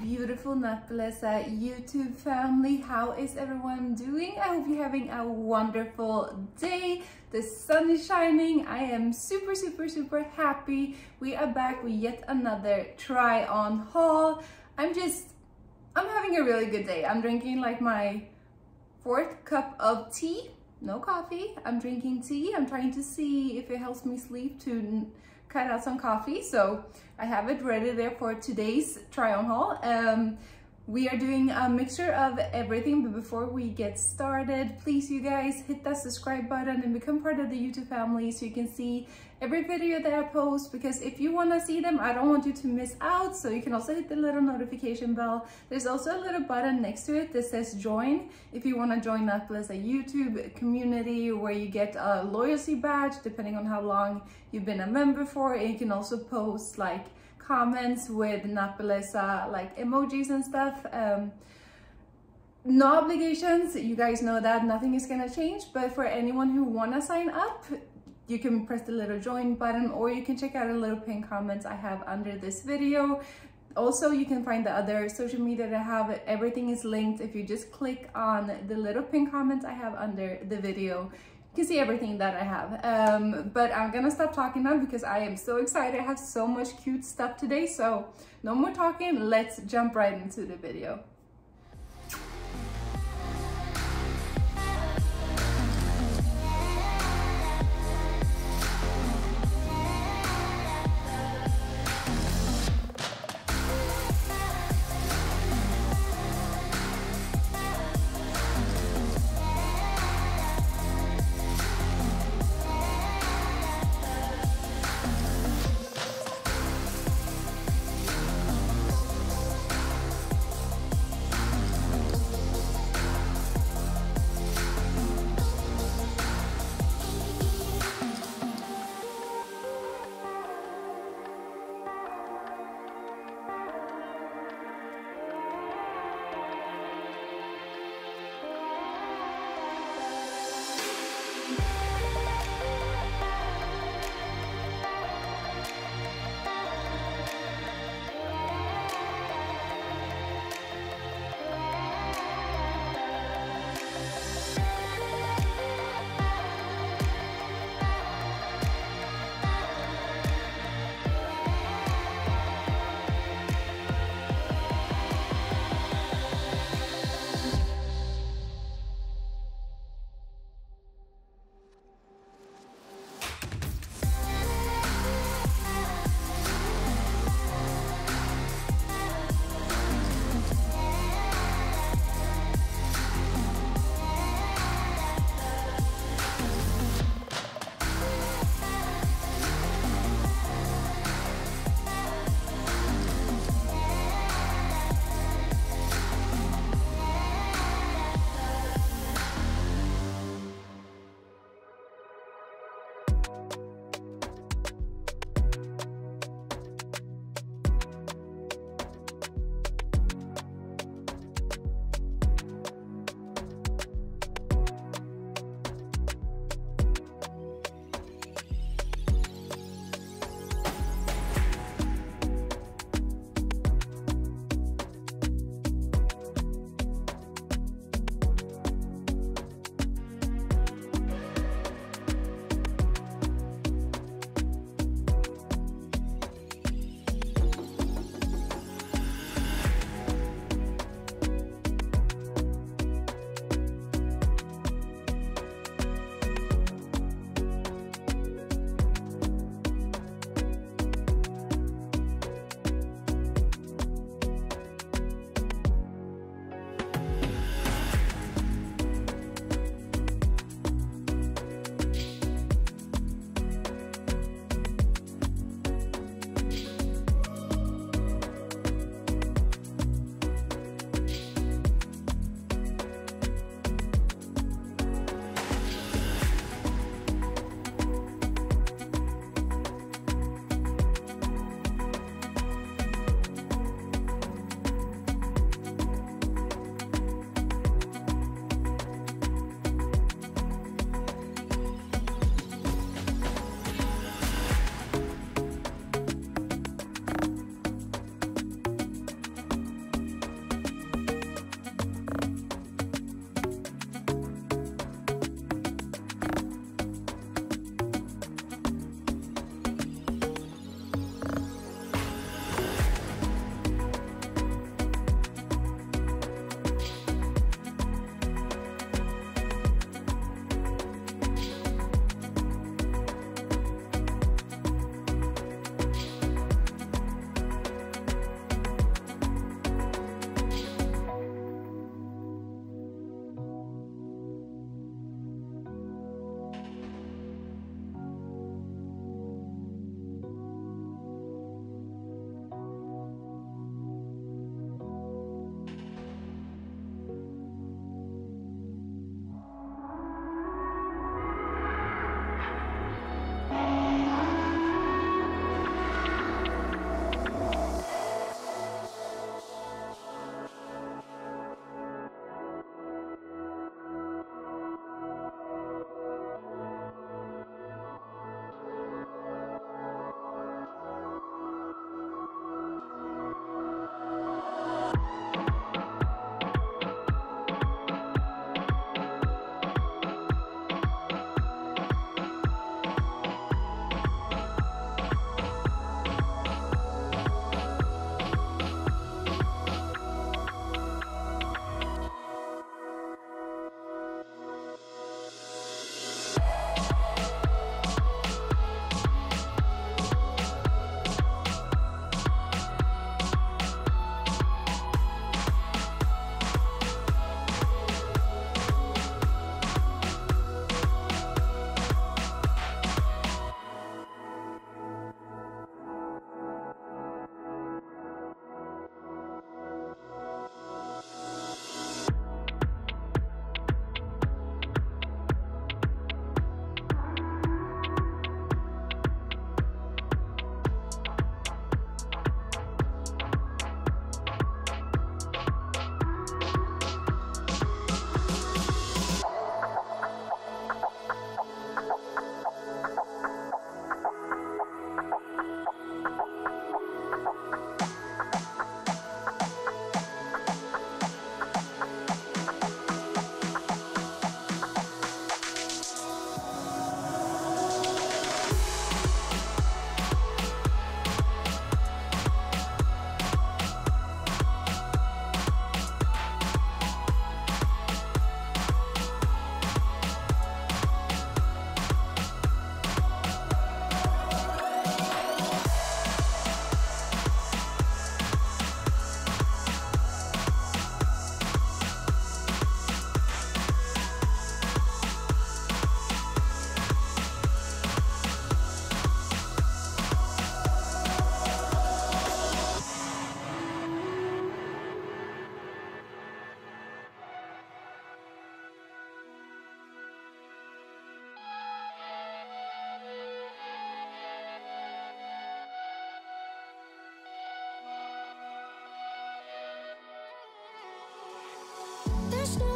beautiful Natbelleza YouTube family. How is everyone doing? I hope you're having a wonderful day. The sun is shining. I am super, super, super happy. We are back with yet another try on haul. I'm just, I'm having a really good day. I'm drinking like my fourth cup of tea. No coffee. I'm drinking tea. I'm trying to see if it helps me sleep to cut out some coffee. So I have it ready there for today's try on haul. Um, we are doing a mixture of everything, but before we get started, please you guys hit that subscribe button and become part of the YouTube family so you can see every video that I post because if you want to see them, I don't want you to miss out. So you can also hit the little notification bell. There's also a little button next to it that says join. If you want to join up as a YouTube community where you get a loyalty badge depending on how long you've been a member for. And you can also post like comments with Natbelleza like emojis and stuff. Um, no obligations, you guys know that nothing is gonna change, but for anyone who wanna sign up, you can press the little join button or you can check out a little pin comments I have under this video. Also, you can find the other social media that I have. Everything is linked. If you just click on the little pin comments I have under the video, can see everything that I have. Um, but I'm gonna stop talking now because I am so excited. I have so much cute stuff today. So no more talking. Let's jump right into the video. just know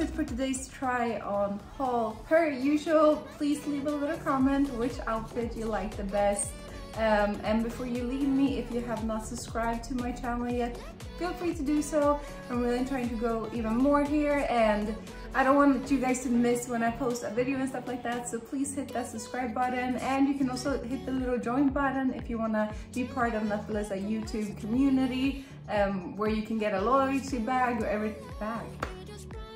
It for today's try on haul. Per usual, please leave a little comment which outfit you like the best. Um, and before you leave me, if you have not subscribed to my channel yet, feel free to do so. I'm really trying to go even more here and I don't want you guys to miss when I post a video and stuff like that. So please hit that subscribe button and you can also hit the little join button if you want to be part of Natbelleza YouTube community um, where you can get a loyalty bag or every bag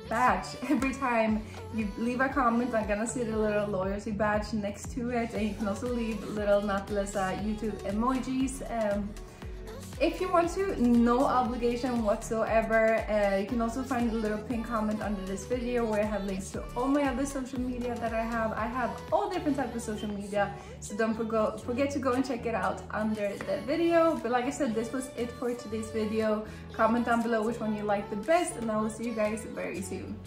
badge every time you leave a comment i'm gonna see the little loyalty badge next to it and you can also leave little Natbelleza youtube emojis um, if you want to no obligation whatsoever. Uh, you can also find a little pin comment under this video where i have links to all my other social media that i have. I have all different types of social media so don't forget to go and check it out under the video. But like i said this was it for today's video. Comment down below which one you like the best and i will see you guys very soon